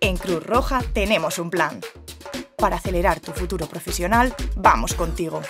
En Cruz Roja tenemos un plan. Para acelerar tu futuro profesional, vamos contigo.